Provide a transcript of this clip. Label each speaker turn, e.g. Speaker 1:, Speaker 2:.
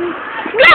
Speaker 1: No!